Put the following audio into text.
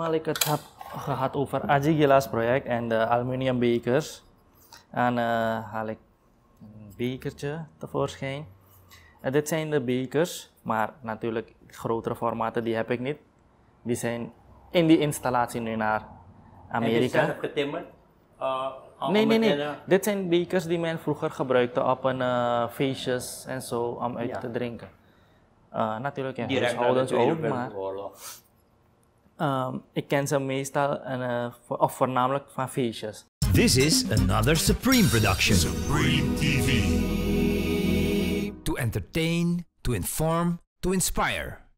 eenmaal ik het heb gehad over Agigilas project en de aluminium bekers. En uh, haal ik een bekertje tevoorschijn. En dit zijn de bekers, maar natuurlijk grotere formaten die heb ik niet. Die zijn in die installatie nu naar Amerika. En die getimmerd? Uh, nee, nee, nee. Dit zijn bekers die men vroeger gebruikte op een uh, feestjes en zo om uit ja. te drinken. Uh, natuurlijk in huishoudens ook, maar... Um, ik ken ze meestal en, of voornamelijk van feestjes. This is another Supreme production. Supreme TV. To entertain, to inform, to inspire.